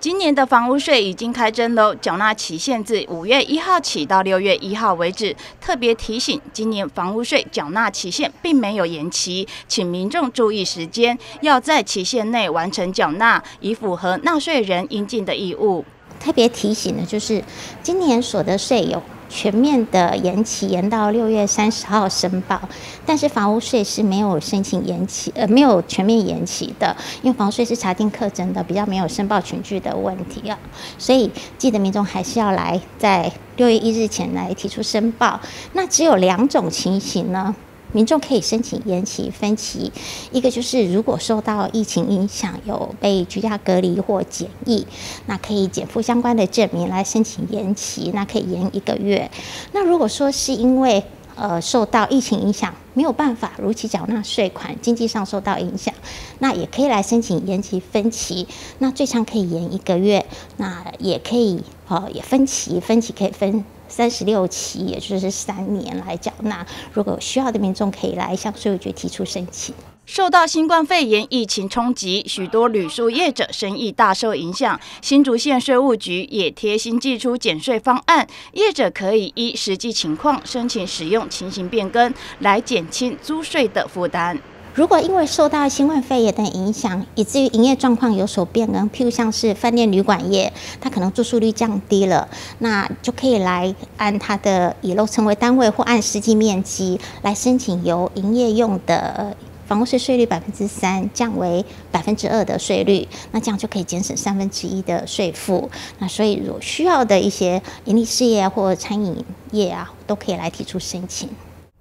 今年的房屋税已经开征喽，缴纳期限自五月一号起到六月一号为止。特别提醒，今年房屋税缴纳期限并没有延期，请民众注意时间，要在期限内完成缴纳，以符合纳税人应尽的义务。特别提醒的就是，今年所得税有。全面的延期，延到六月三十号申报，但是房屋税是没有申请延期，呃，没有全面延期的，因为房税是查定课征的，比较没有申报群聚的问题啊，所以记得民众还是要来在六月一日前来提出申报。那只有两种情形呢？民众可以申请延期分期，一个就是如果受到疫情影响有被居家隔离或检疫，那可以减负相关的证明来申请延期，那可以延一个月。那如果说是因为呃受到疫情影响没有办法如期缴纳税款，经济上受到影响，那也可以来申请延期分期，那最长可以延一个月，那也可以呃也分期，分期可以分。三十六期，也就是三年来缴纳。如果需要的民众，可以来向税务局提出申请。受到新冠肺炎疫情冲击，许多旅宿业者生意大受影响。新竹县税务局也贴心寄出减税方案，业者可以依实际情况申请使用情形变更，来减轻租税的负担。如果因为受到新冠肺炎的影响，以至于营业状况有所变更，譬如像是饭店旅馆业，它可能住宿率降低了，那就可以来按它的以楼层为单位，或按实际面积来申请由营业用的房屋税税率百分之三降为百分之二的税率，那这样就可以节省三分之一的税负。那所以，有需要的一些盈利事业或餐饮业啊，都可以来提出申请。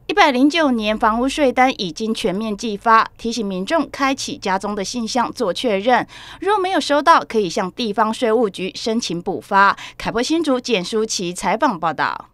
一百零九年房屋税单已经全面寄发，提醒民众开启家中的信箱做确认。若没有收到，可以向地方税务局申请补发。凯波新竹简书琪采访报道。